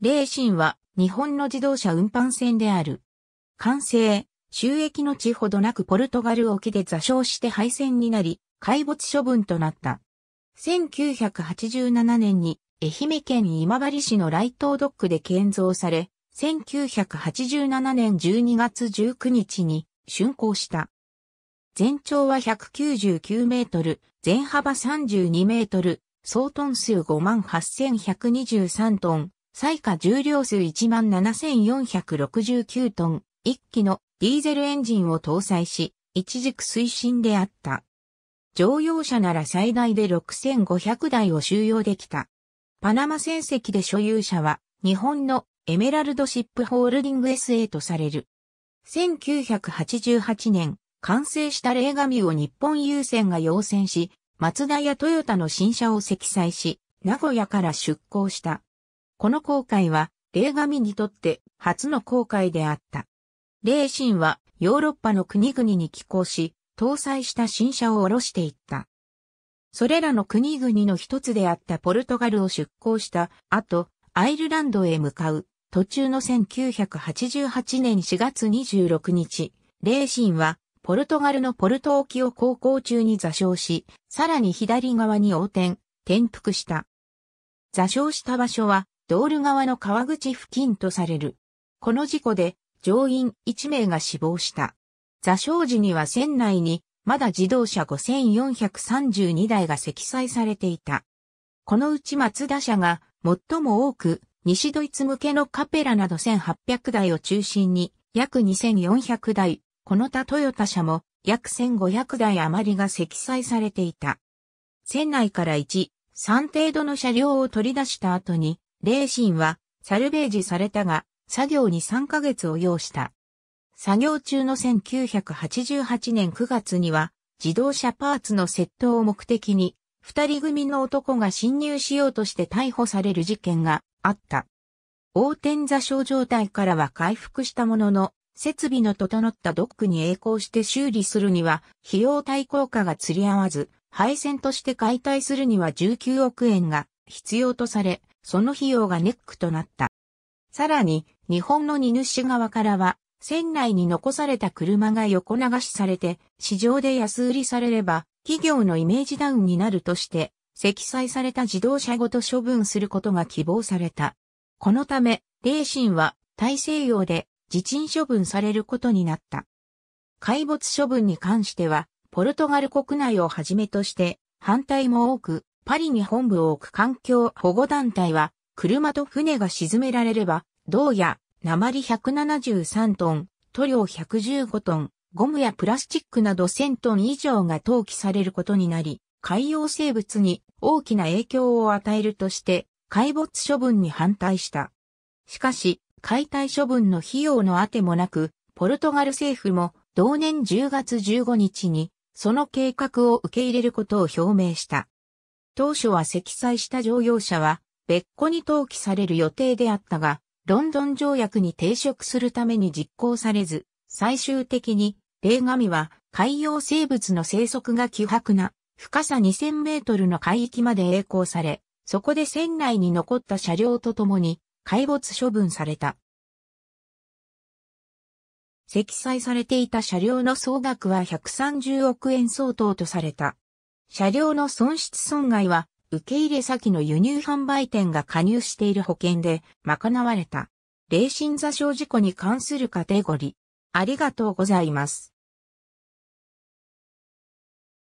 霊神は日本の自動車運搬船である。完成、収益の地ほどなくポルトガル沖で座礁して廃船になり、壊没処分となった。1987年に愛媛県今治市のライトドックで建造され、1987年12月19日に竣工した。全長は199メートル、全幅32メートル、総トン数58,123トン、最下重量数17,469トン、1機のディーゼルエンジンを搭載し、一軸推進であった。乗用車なら最大で6500台を収容できた。パナマ船籍で所有者は日本のエメラルドシップホールディング SA とされる。1988年、完成した霊紙を日本郵船が要船し、松田やトヨタの新車を積載し、名古屋から出港した。この航海は、霊紙にとって初の航海であった。霊神はヨーロッパの国々に寄港し、搭載した新車を下ろしていった。それらの国々の一つであったポルトガルを出港した後、アイルランドへ向かう途中の1988年4月26日、レーシンはポルトガルのポルト沖を航行中に座礁し、さらに左側に横転、転覆した。座礁した場所はドール川の川口付近とされる。この事故で乗員1名が死亡した。座礁時には船内にまだ自動車5432台が積載されていた。このうち松田社が最も多く西ドイツ向けのカペラなど1800台を中心に約2400台、この他トヨタ車も約1500台余りが積載されていた。船内から1、3程度の車両を取り出した後に、レーシンはサルベージされたが、作業に3ヶ月を要した。作業中の1988年9月には、自動車パーツの窃盗を目的に、二人組の男が侵入しようとして逮捕される事件があった。横転座礁状態からは回復したものの、設備の整ったドックに栄光して修理するには、費用対効果が釣り合わず、配線として解体するには19億円が必要とされ、その費用がネックとなった。さらに、日本の荷主側からは、船内に残された車が横流しされて、市場で安売りされれば、企業のイメージダウンになるとして、積載された自動車ごと処分することが希望された。このため、霊神は大西洋で自沈処分されることになった。壊没処分に関しては、ポルトガル国内をはじめとして反対も多く、パリに本部を置く環境保護団体は、車と船が沈められれば、銅や鉛173トン、塗料115トン、ゴムやプラスチックなど1000トン以上が投棄されることになり、海洋生物に大きな影響を与えるとして、壊没処分に反対した。しかし、解体処分の費用のあてもなく、ポルトガル政府も同年10月15日に、その計画を受け入れることを表明した。当初は積載した乗用車は、別個に登記される予定であったが、ロンドン条約に抵触するために実行されず、最終的に、霊神は海洋生物の生息が希薄な深さ2000メートルの海域まで栄光され、そこで船内に残った車両とともに壊没処分された。積載されていた車両の総額は130億円相当とされた。車両の損失損害は受け入れ先の輸入販売店が加入している保険で賄われた。霊心座礁事故に関するカテゴリー。ありがとうございます。